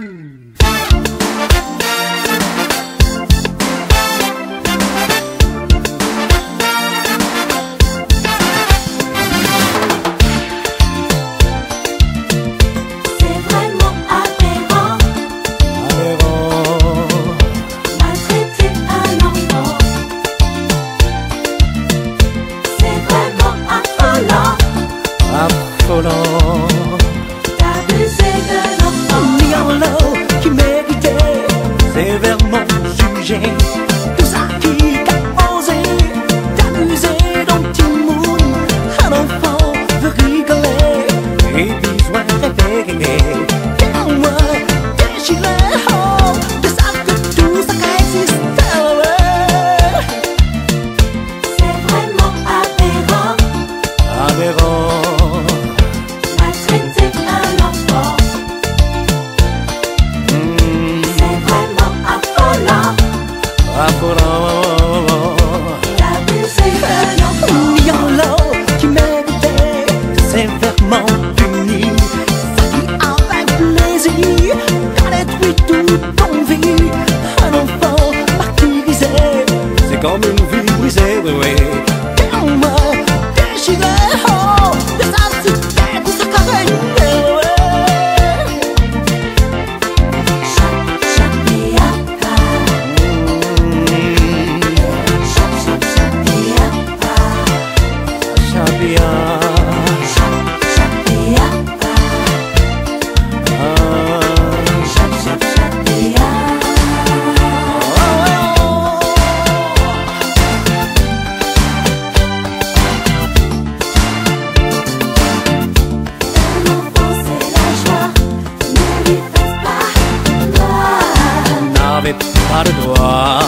Mmm. projet. Tout ça qui t'a osé t'amuser dans ton monde. Un enfant veut rigoler et puis besoin répéter. Ah ouais, déchiré. Oh, de ça que tout ça existe. C'est vraiment aberrant. Aberrant. I put on my るのは